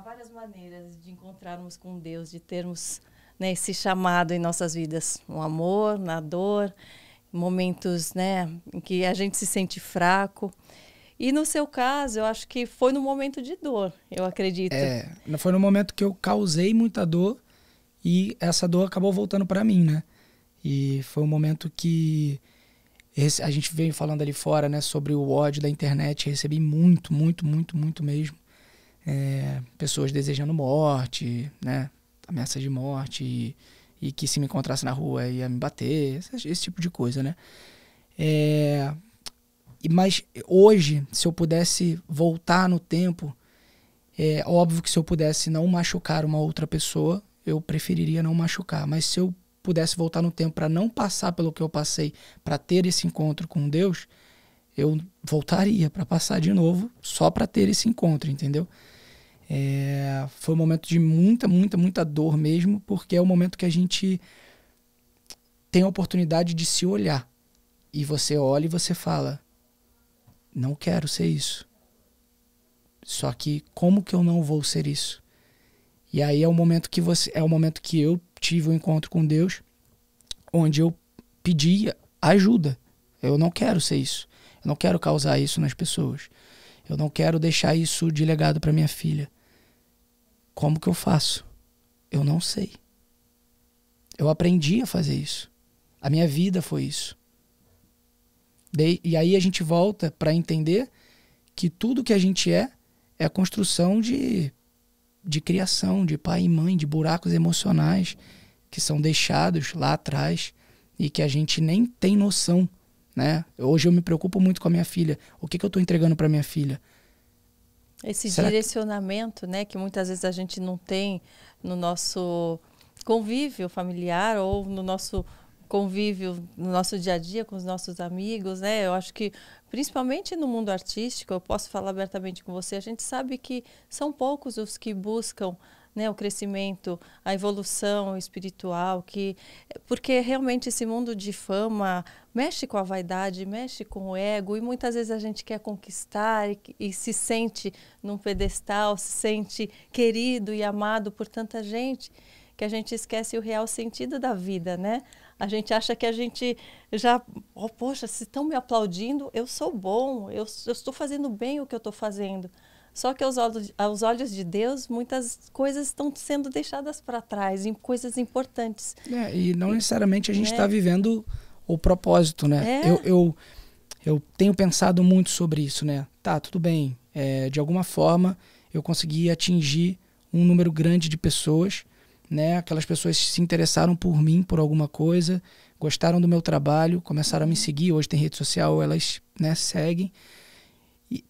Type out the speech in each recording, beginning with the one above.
várias maneiras de encontrarmos com Deus, de termos né, esse chamado em nossas vidas, no amor, na dor, momentos né, em que a gente se sente fraco. E no seu caso, eu acho que foi no momento de dor, eu acredito. É, foi no momento que eu causei muita dor e essa dor acabou voltando para mim, né? E foi um momento que a gente veio falando ali fora, né, sobre o ódio da internet. Recebi muito, muito, muito, muito mesmo. É, pessoas desejando morte, né, ameaça de morte e, e, que se me encontrasse na rua ia me bater, esse, esse tipo de coisa, né? É, mas hoje, se eu pudesse voltar no tempo, é óbvio que se eu pudesse não machucar uma outra pessoa, eu preferiria não machucar. Mas se eu pudesse voltar no tempo para não passar pelo que eu passei, para ter esse encontro com Deus, eu voltaria para passar de novo só para ter esse encontro, entendeu? É, foi um momento de muita, muita, muita dor mesmo, porque é o momento que a gente tem a oportunidade de se olhar. E você olha e você fala: não quero ser isso. Só que como que eu não vou ser isso? E aí é o momento que você é o momento que eu tive um encontro com Deus, onde eu pedi ajuda. Eu não quero ser isso. Eu não quero causar isso nas pessoas. Eu não quero deixar isso de legado para minha filha. Como que eu faço? Eu não sei. Eu aprendi a fazer isso. A minha vida foi isso. E aí a gente volta para entender que tudo que a gente é é a construção de, de criação, de pai e mãe, de buracos emocionais que são deixados lá atrás e que a gente nem tem noção, né? Hoje eu me preocupo muito com a minha filha. O que, que eu estou entregando para minha filha? Esse Será direcionamento, que... né, que muitas vezes a gente não tem no nosso convívio familiar ou no nosso convívio no nosso dia a dia com os nossos amigos, né? Eu acho que principalmente no mundo artístico, eu posso falar abertamente com você, a gente sabe que são poucos os que buscam né, o crescimento, a evolução espiritual, que porque realmente esse mundo de fama mexe com a vaidade, mexe com o ego e muitas vezes a gente quer conquistar e, e se sente num pedestal, se sente querido e amado por tanta gente que a gente esquece o real sentido da vida, né? A gente acha que a gente já, oh, poxa, se estão me aplaudindo, eu sou bom, eu, eu estou fazendo bem o que eu estou fazendo. Só que aos olhos, aos olhos de Deus, muitas coisas estão sendo deixadas para trás, em coisas importantes. É, e não necessariamente a gente está é. vivendo o propósito, né? É. Eu, eu, eu tenho pensado muito sobre isso, né? Tá, tudo bem. É, de alguma forma, eu consegui atingir um número grande de pessoas né? Aquelas pessoas se interessaram por mim, por alguma coisa, gostaram do meu trabalho, começaram a me uhum. seguir. Hoje tem rede social, elas né, seguem.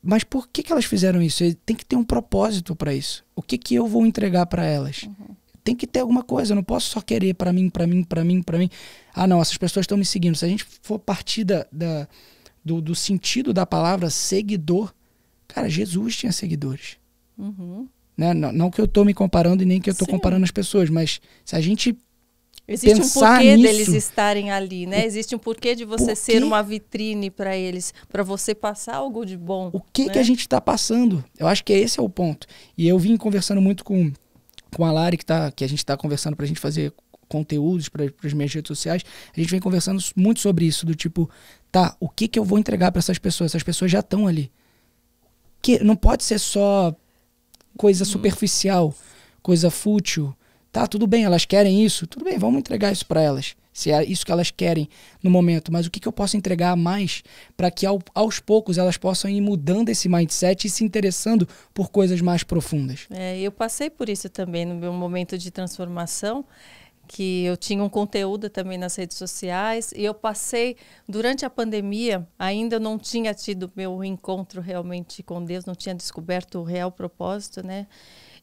Mas por que, que elas fizeram isso? Tem que ter um propósito para isso. O que, que eu vou entregar para elas? Uhum. Tem que ter alguma coisa. Eu não posso só querer para mim, para mim, para mim, para mim. Ah, não, essas pessoas estão me seguindo. Se a gente for partir da, da do, do, sentido da palavra seguidor, cara, Jesus tinha seguidores. Uhum. Né? Não, não, que eu estou me comparando e nem que eu estou comparando as pessoas, mas se a gente Existe um porquê nisso, deles estarem ali, né? Existe um porquê de você ser uma vitrine para eles, para você passar algo de bom. O que, né? que a gente está passando? Eu acho que esse é o ponto. E eu vim conversando muito com, com a Lari, que, tá, que a gente está conversando para a gente fazer conteúdos para as minhas redes sociais. A gente vem conversando muito sobre isso, do tipo, tá, o que, que eu vou entregar para essas pessoas? Essas pessoas já estão ali. Que não pode ser só coisa uhum. superficial, coisa fútil. Tá, tudo bem, elas querem isso, tudo bem, vamos entregar isso para elas. Se é isso que elas querem no momento, mas o que, que eu posso entregar mais para que ao, aos poucos elas possam ir mudando esse mindset e se interessando por coisas mais profundas? É, eu passei por isso também no meu momento de transformação que eu tinha um conteúdo também nas redes sociais e eu passei durante a pandemia ainda não tinha tido meu encontro realmente com Deus não tinha descoberto o real propósito né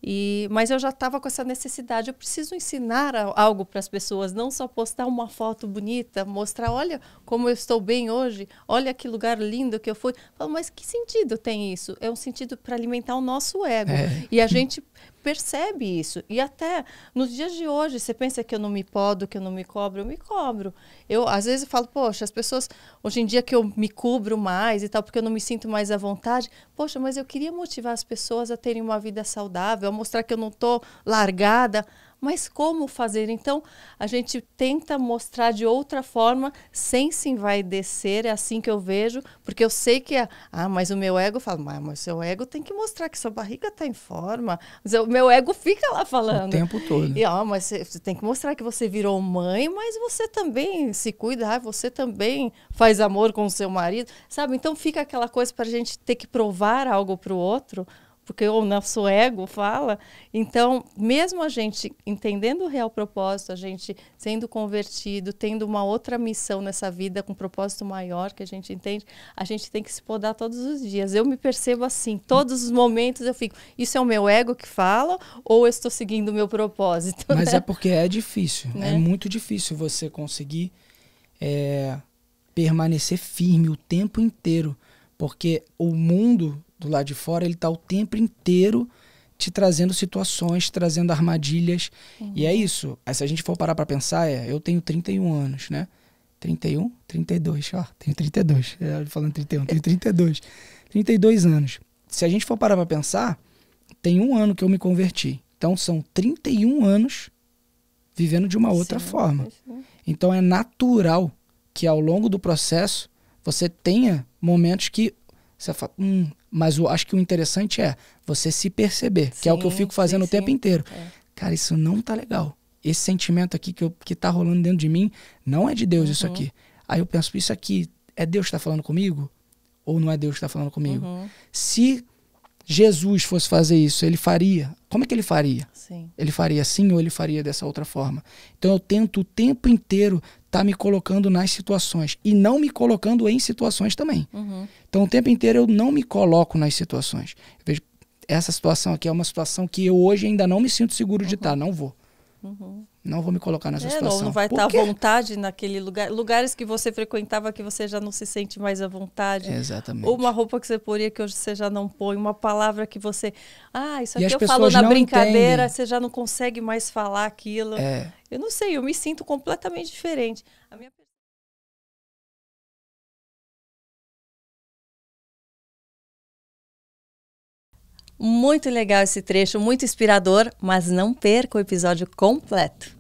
e mas eu já estava com essa necessidade. Eu preciso ensinar algo para as pessoas não só postar uma foto bonita mostrar olha como eu estou bem hoje olha que lugar lindo que eu fui. Falo, mas que sentido tem isso? É um sentido para alimentar o nosso ego. É. e a gente percebe isso. E até nos dias de hoje, você pensa que eu não me podo, que eu não me cobro, eu me cobro. Eu, às vezes, eu falo, poxa, as pessoas, hoje em dia que eu me cubro mais e tal, porque eu não me sinto mais à vontade, poxa, mas eu queria motivar as pessoas a terem uma vida saudável, a mostrar que eu não estou largada. Mas como fazer? Então, a gente tenta mostrar de outra forma, sem se envaidecer, é assim que eu vejo, porque eu sei que, é, ah, mas o meu ego fala, mas, mas o seu ego tem que mostrar que sua barriga está em forma. Mas o meu ego fica lá falando. O tempo todo. E, ah, mas você, você tem que mostrar que você virou mãe, mas você também se cuida, ah, você também faz amor com o seu marido, sabe? Então, fica aquela coisa para a gente ter que provar algo para o outro, porque o nosso ego fala. Então, mesmo a gente entendendo o real propósito, a gente sendo convertido, tendo uma outra missão nessa vida com um propósito maior que a gente entende, a gente tem que se podar todos os dias. Eu me percebo assim, todos os momentos eu fico, isso é o meu ego que fala ou eu estou seguindo o meu propósito? Mas né? é porque é difícil, né? é muito difícil você conseguir é, permanecer firme o tempo inteiro, porque o mundo do lado de fora, ele está o tempo inteiro te trazendo situações, trazendo armadilhas. Uhum. E é isso. Aí, se a gente for parar para pensar, é, eu tenho 31 anos, né? 31, 32, ó, tenho 32. É, falando 31, tenho 32. 32 anos. Se a gente for parar para pensar, tem um ano que eu me converti. Então são 31 anos vivendo de uma outra Sim, forma. Então é natural que ao longo do processo você tenha momentos que você fala, hum, mas eu acho que o interessante é você se perceber, sim, que é o que eu fico fazendo sim, o tempo sim. inteiro. É. Cara, isso não tá legal. Esse sentimento aqui que, eu, que tá rolando dentro de mim não é de Deus uhum. isso aqui. Aí eu penso, isso aqui é Deus que tá falando comigo? Ou não é Deus que tá falando comigo? Uhum. Se Jesus fosse fazer isso, ele faria. Como é que ele faria? Sim. Ele faria assim ou ele faria dessa outra forma? Então eu tento o tempo inteiro estar tá me colocando nas situações e não me colocando em situações também. Uhum. Então o tempo inteiro eu não me coloco nas situações. Eu vejo essa situação aqui é uma situação que eu hoje ainda não me sinto seguro de estar, uhum. tá, não vou. Uhum. Não vou me colocar nessa é, situação. Não, não vai estar à vontade naquele lugar. Lugares que você frequentava que você já não se sente mais à vontade. exatamente. Ou uma roupa que você poria que hoje você já não põe. Uma palavra que você. Ah, isso aqui eu falo na brincadeira, entendem. você já não consegue mais falar aquilo. É. Eu não sei, eu me sinto completamente diferente. A minha Muito legal esse trecho, muito inspirador, mas não perca o episódio completo.